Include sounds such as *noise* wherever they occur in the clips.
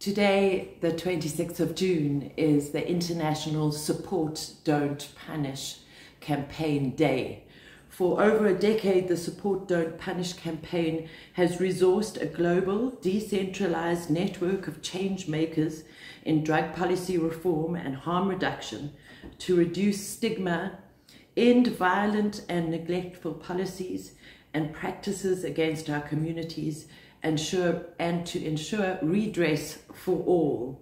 Today, the 26th of June, is the International Support Don't Punish Campaign Day. For over a decade, the Support Don't Punish campaign has resourced a global, decentralized network of change makers in drug policy reform and harm reduction to reduce stigma, end violent and neglectful policies and practices against our communities, ensure, and to ensure redress for all.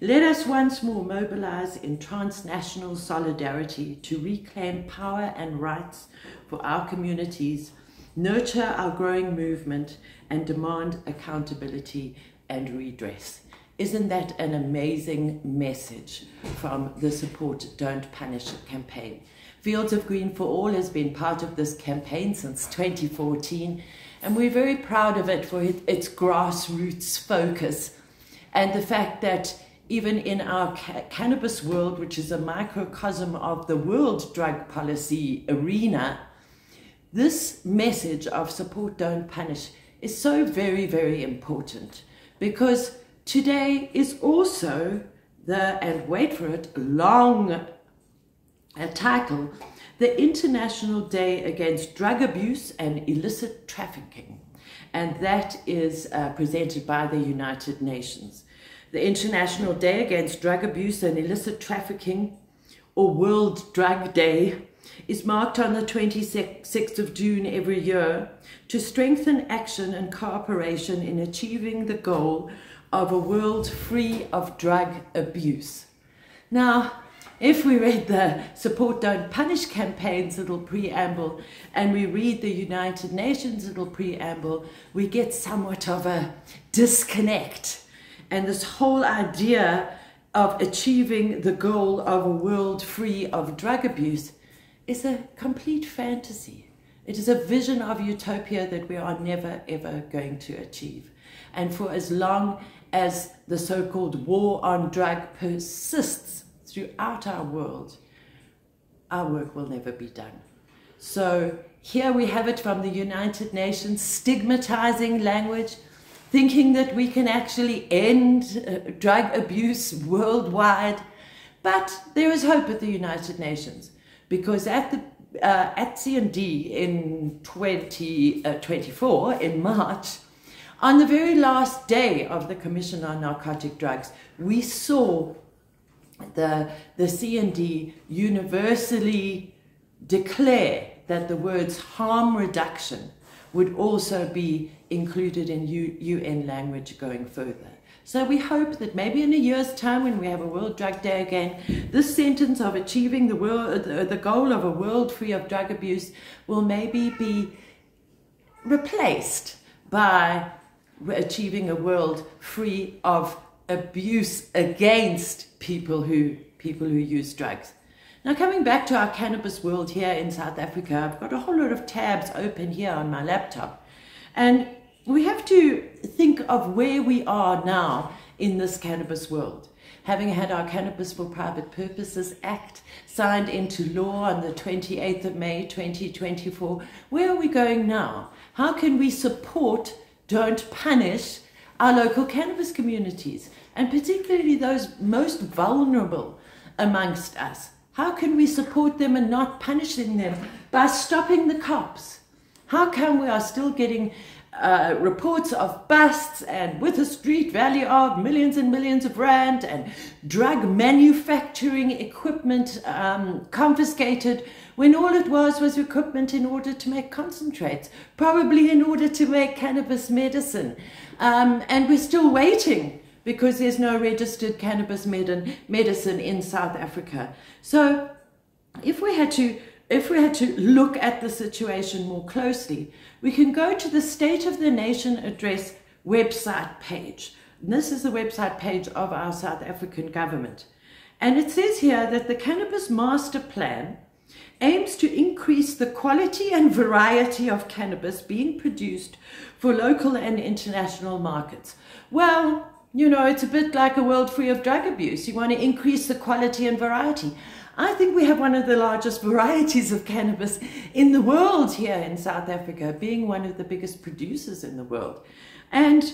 Let us once more mobilize in transnational solidarity to reclaim power and rights for our communities, nurture our growing movement, and demand accountability and redress. Isn't that an amazing message from the Support Don't Punish campaign? Fields of Green for All has been part of this campaign since 2014, and we're very proud of it for its grassroots focus. And the fact that even in our ca cannabis world, which is a microcosm of the world drug policy arena, this message of support, don't punish is so very, very important. Because today is also the, and wait for it, long uh, title, The International Day Against Drug Abuse and Illicit Trafficking. And that is uh, presented by the United Nations. The International Day Against Drug Abuse and Illicit Trafficking, or World Drug Day, is marked on the 26th of June every year to strengthen action and cooperation in achieving the goal of a world free of drug abuse. Now, if we read the Support Don't Punish campaign's little preamble and we read the United Nations little preamble, we get somewhat of a disconnect. And this whole idea of achieving the goal of a world free of drug abuse is a complete fantasy. It is a vision of utopia that we are never ever going to achieve. And for as long as the so called war on drug persists, throughout our world, our work will never be done. So here we have it from the United Nations, stigmatizing language, thinking that we can actually end uh, drug abuse worldwide. But there is hope at the United Nations because at the uh, at CND in 2024, uh, in March, on the very last day of the Commission on Narcotic Drugs, we saw the, the CND universally declare that the words harm reduction would also be included in U, UN language going further. So we hope that maybe in a year's time when we have a World Drug Day again, this sentence of achieving the, world, uh, the, the goal of a world free of drug abuse will maybe be replaced by achieving a world free of abuse against people who people who use drugs. Now coming back to our cannabis world here in South Africa, I've got a whole lot of tabs open here on my laptop. And we have to think of where we are now in this cannabis world. Having had our Cannabis for Private Purposes Act signed into law on the 28th of May 2024, where are we going now? How can we support, don't punish, our local cannabis communities? and particularly those most vulnerable amongst us. How can we support them and not punishing them by stopping the cops? How come we are still getting uh, reports of busts and with a street value of millions and millions of rand and drug manufacturing equipment um, confiscated when all it was was equipment in order to make concentrates, probably in order to make cannabis medicine. Um, and we're still waiting because there's no registered cannabis medicine in South Africa. So if we had to if we had to look at the situation more closely, we can go to the State of the Nation Address website page. And this is the website page of our South African government. And it says here that the Cannabis Master Plan aims to increase the quality and variety of cannabis being produced for local and international markets. Well, you know, it's a bit like a world free of drug abuse. You want to increase the quality and variety. I think we have one of the largest varieties of cannabis in the world here in South Africa, being one of the biggest producers in the world. And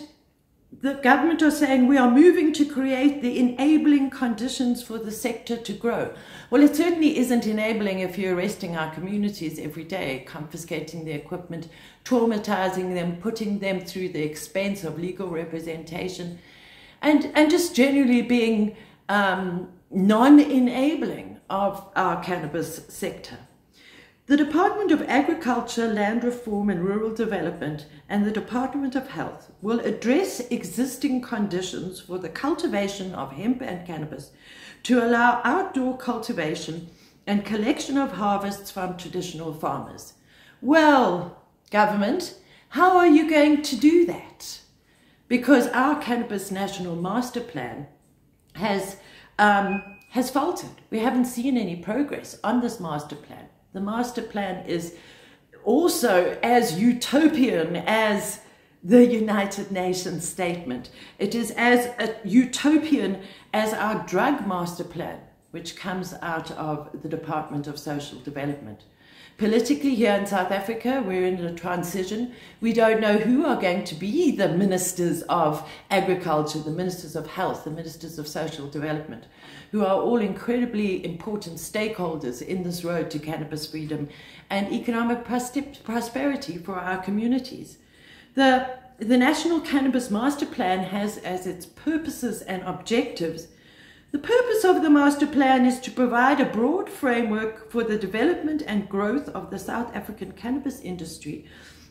the government are saying we are moving to create the enabling conditions for the sector to grow. Well, it certainly isn't enabling if you're arresting our communities every day, confiscating their equipment, traumatizing them, putting them through the expense of legal representation, and, and just generally being um, non enabling of our cannabis sector. The Department of Agriculture, Land Reform and Rural Development and the Department of Health will address existing conditions for the cultivation of hemp and cannabis to allow outdoor cultivation and collection of harvests from traditional farmers. Well, government, how are you going to do that? Because our Cannabis National Master Plan has, um, has faltered. We haven't seen any progress on this master plan. The master plan is also as utopian as the United Nations statement. It is as utopian as our drug master plan, which comes out of the Department of Social Development. Politically, here in South Africa, we're in a transition. We don't know who are going to be the ministers of agriculture, the ministers of health, the ministers of social development, who are all incredibly important stakeholders in this road to cannabis freedom and economic prosperity for our communities. The, the National Cannabis Master Plan has as its purposes and objectives the purpose of the master plan is to provide a broad framework for the development and growth of the South African cannabis industry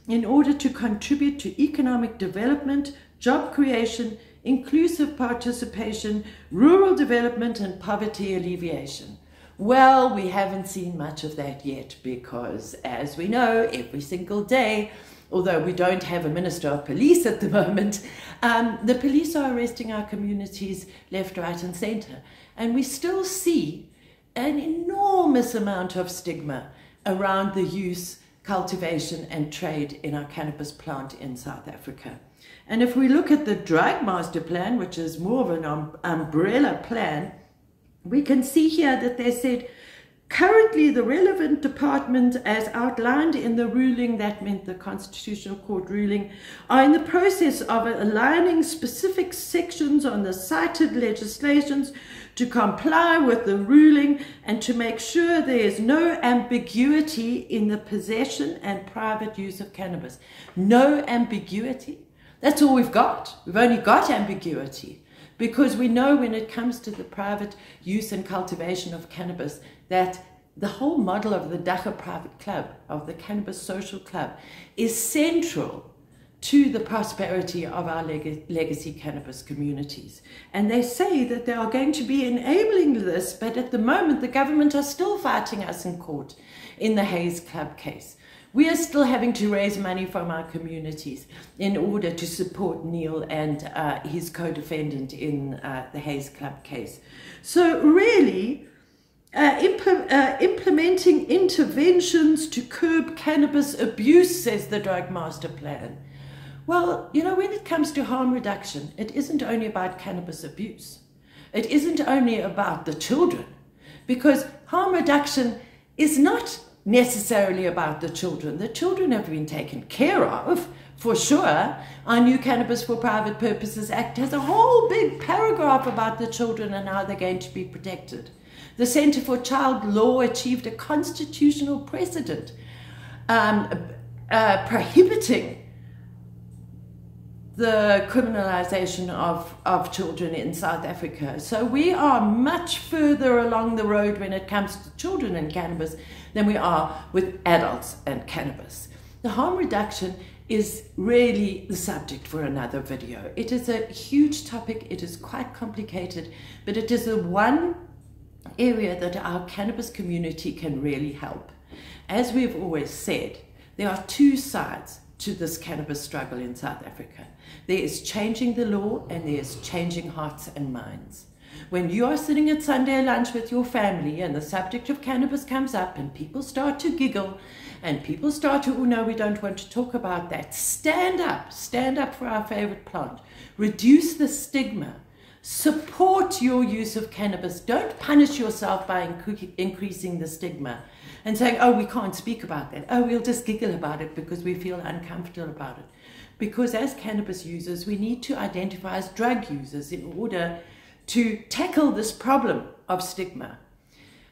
in order to contribute to economic development, job creation, inclusive participation, rural development, and poverty alleviation. Well, we haven't seen much of that yet because, as we know, every single day although we don't have a minister of police at the *laughs* moment, um, the police are arresting our communities left, right, and centre. And we still see an enormous amount of stigma around the use, cultivation, and trade in our cannabis plant in South Africa. And if we look at the drug master plan, which is more of an um, umbrella plan, we can see here that they said Currently, the relevant department, as outlined in the ruling, that meant the Constitutional Court ruling, are in the process of aligning specific sections on the cited legislations to comply with the ruling and to make sure there is no ambiguity in the possession and private use of cannabis. No ambiguity. That's all we've got. We've only got ambiguity because we know when it comes to the private use and cultivation of cannabis that the whole model of the Dagga Private Club, of the Cannabis Social Club, is central to the prosperity of our leg legacy cannabis communities. And they say that they are going to be enabling this, but at the moment the government are still fighting us in court in the Haze Club case. We are still having to raise money from our communities in order to support Neil and uh, his co-defendant in uh, the Haze Club case. So really, uh, uh, implementing interventions to curb cannabis abuse, says the Drug Master Plan. Well, you know, when it comes to harm reduction, it isn't only about cannabis abuse. It isn't only about the children, because harm reduction is not necessarily about the children. The children have been taken care of, for sure. Our new Cannabis for Private Purposes Act has a whole big paragraph about the children and how they're going to be protected. The Center for Child Law achieved a constitutional precedent um, uh, prohibiting the criminalization of, of children in South Africa. So we are much further along the road when it comes to children and cannabis than we are with adults and cannabis. The harm reduction is really the subject for another video. It is a huge topic, it is quite complicated, but it is the one area that our cannabis community can really help. As we've always said, there are two sides to this cannabis struggle in South Africa. There is changing the law and there is changing hearts and minds. When you are sitting at Sunday lunch with your family and the subject of cannabis comes up and people start to giggle and people start to, oh no, we don't want to talk about that, stand up, stand up for our favorite plant. Reduce the stigma. Support your use of cannabis. Don't punish yourself by increasing the stigma and saying, oh, we can't speak about that. Oh, we'll just giggle about it because we feel uncomfortable about it. because as cannabis users, we need to identify as drug users in order to tackle this problem of stigma.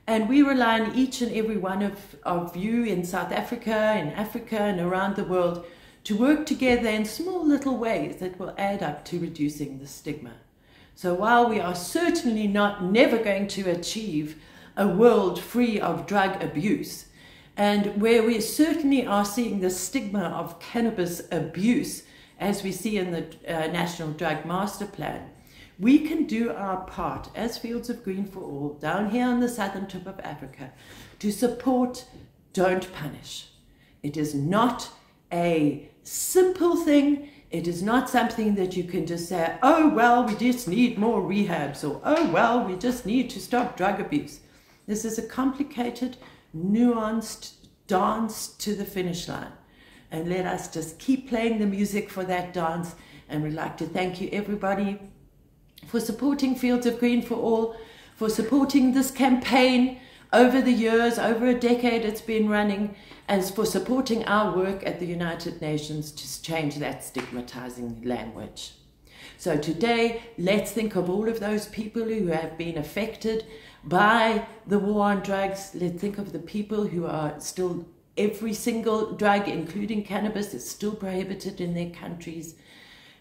And we rely on each and every one of, of you in South Africa, in Africa, and around the world to work together in small little ways that will add up to reducing the stigma. So while we are certainly not never going to achieve a world free of drug abuse, and where we certainly are seeing the stigma of cannabis abuse, as we see in the uh, National Drug Master Plan, we can do our part as Fields of Green for All down here on the southern tip of Africa to support Don't Punish. It is not a simple thing. It is not something that you can just say, oh, well, we just need more rehabs, or oh, well, we just need to stop drug abuse. This is a complicated, nuanced dance to the finish line. And let us just keep playing the music for that dance. And we'd like to thank you, everybody, for supporting Fields of Green for All, for supporting this campaign over the years, over a decade it's been running, and for supporting our work at the United Nations to change that stigmatizing language. So today, let's think of all of those people who have been affected by the war on drugs. Let's think of the people who are still, every single drug, including cannabis, is still prohibited in their countries.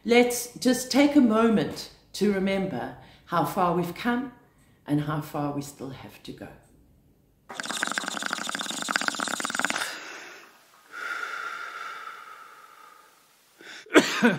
Let's just take a moment to remember how far we've come and how far we still have to go. Huh.